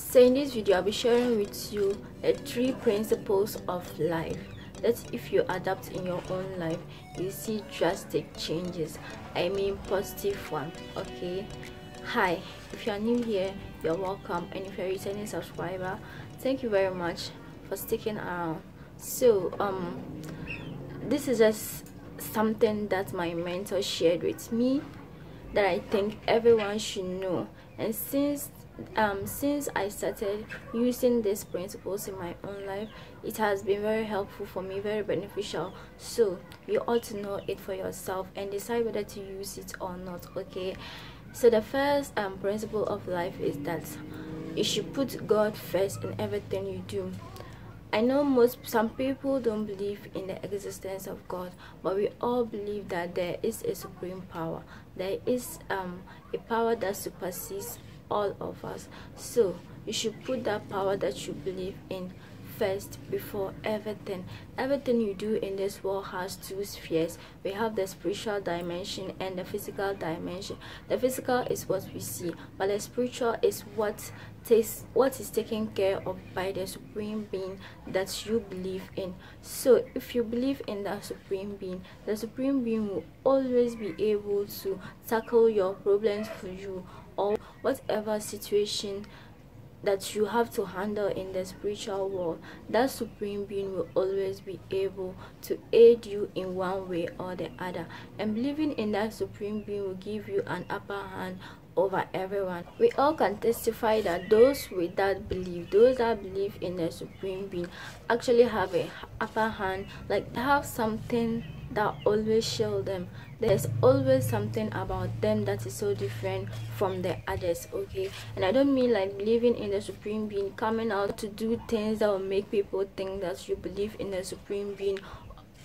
so in this video i'll be sharing with you the three principles of life that if you adapt in your own life you see drastic changes. I mean positive one okay? Hi if you are new here you're welcome. And if you're a returning subscriber thank you very much for sticking around. So um this is just something that my mentor shared with me that i think everyone should know. And since um, since I started using these principles in my own life, it has been very helpful for me, very beneficial. So you ought to know it for yourself and decide whether to use it or not. Okay. So the first um, principle of life is that you should put God first in everything you do. I know most some people don't believe in the existence of God, but we all believe that there is a supreme power. There is um, a power that supersedes all of us. So you should put that power that you believe in first before everything. Everything you do in this world has two spheres. We have the spiritual dimension and the physical dimension. The physical is what we see, but the spiritual is what takes what is taken care of by the supreme being that you believe in. So if you believe in that supreme being, the supreme being will always be able to tackle your problems for you or whatever situation that you have to handle in the spiritual world, that supreme being will always be able to aid you in one way or the other. And believing in that supreme being will give you an upper hand over everyone. We all can testify that those with that belief, those that believe in the supreme being, actually have a upper hand, like have something that always show them. There's always something about them that is so different from the others okay? And i don't mean like believing in the supreme being coming out to do things that will make people think that you believe in the supreme being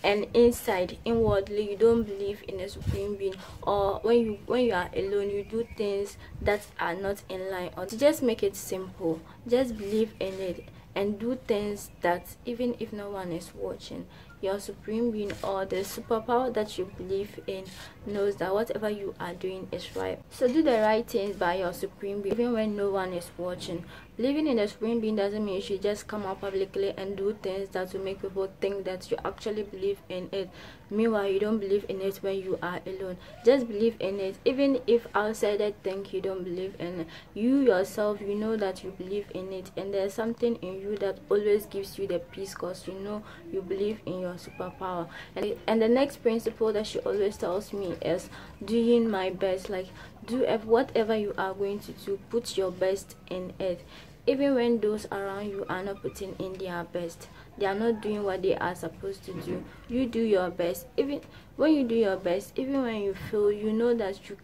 and inside inwardly you don't believe in a supreme being. Or when you when you are alone you do things that are not in line. Or just make it simple just believe in it and do things that even if no one is watching your supreme being or the superpower that you believe in knows that whatever you are doing is right. So do the right things by your supreme being even when no one is watching Believing in the supreme being doesn't mean you should just come out publicly and do things that will make people think that you actually believe in it. Meanwhile, you don't believe in it when you are alone. Just believe in it. Even if outsiders think you don't believe in it, you yourself, you know that you believe in it. And there's something in you that always gives you the peace because you know you believe in your superpower. And, and the next principle that she always tells me is doing my best. Like, do whatever you are going to do, put your best in it. Even when those around you are not putting in their best they are not doing what they are supposed to do you do your best. Even when you do your best even when you fail you know that you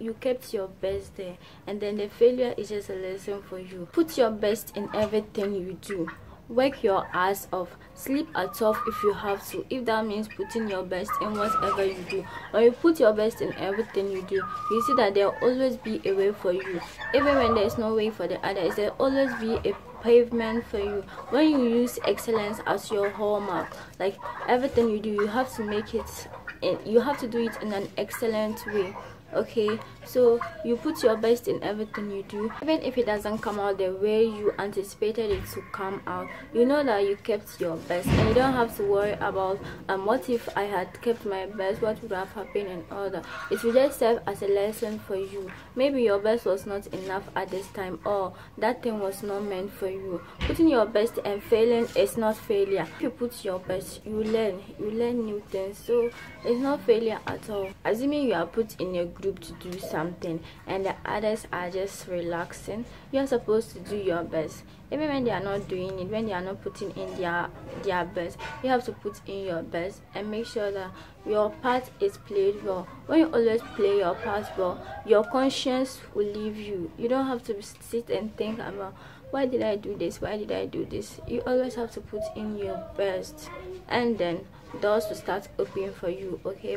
you kept your best there. And then the failure is just a lesson for you. Put your best in everything you do work your ass off sleep at 12 if you have to. If that means putting your best in whatever you do. When you put your best in everything you do you see that there will always be a way for you. Even when there's no way for the others there will always be a pavement for you. When you use excellence as your hallmark like everything you do you have to make it in, you have to do it in an excellent way okay so you put your best in everything you do. Even if it doesn't come out the way you anticipated it to come out you know that you kept your best. And you don't have to worry about um what if i had kept my best what would have happened and all that. It will just serve as a lesson for you. Maybe your best was not enough at this time or that thing was not meant for you. Putting your best and failing is not failure. If you put your best you learn. You learn new things. So it's not failure at all. Assuming you are put in a group to do something and the others are just relaxing you're supposed to do your best. Even when they are not doing it when they are not putting in their their best you have to put in your best and make sure that your part is played well. When you always play your part well your conscience will leave you. You don't have to sit and think about why did i do this? Why did i do this? You always have to put in your best and then doors will start opening for you okay?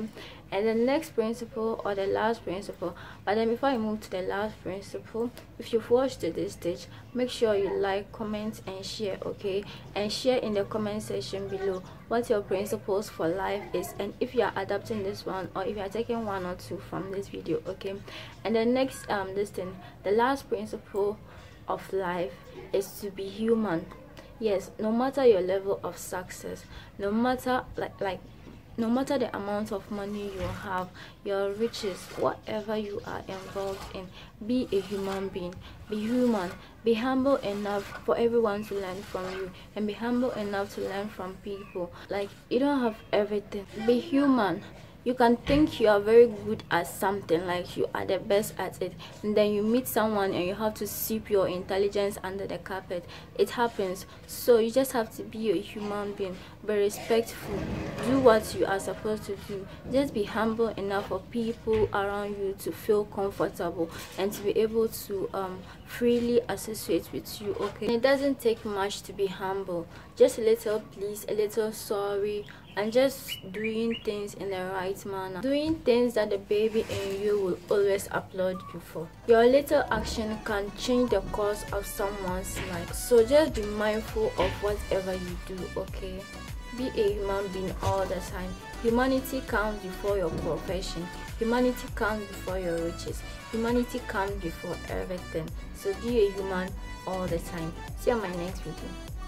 And the next principle or the last principle but then before i move to the last principle if you've watched this stage make sure you like comment and share okay? And share in the comment section below what your principles for life is and if you are adapting this one or if you are taking one or two from this video okay? And the next um this thing the last principle of life is to be human. Yes no matter your level of success no matter like like no matter the amount of money you have your riches whatever you are involved in be a human being. Be human. Be humble enough for everyone to learn from you and be humble enough to learn from people. Like you don't have everything. Be human you can think you are very good at something like you are the best at it and then you meet someone and you have to sweep your intelligence under the carpet. It happens. So you just have to be a human being be respectful do what you are supposed to do. Just be humble enough for people around you to feel comfortable and to be able to um, freely associate with you okay? And it doesn't take much to be humble. Just a little please a little sorry and just doing things in the right manner. Doing things that the baby in you will always applaud you for. Your little action can change the course of someone's life. So just be mindful of whatever you do okay? Be a human being all the time. Humanity comes before your profession. Humanity comes before your riches. Humanity comes before everything. So be a human all the time. See you on my next video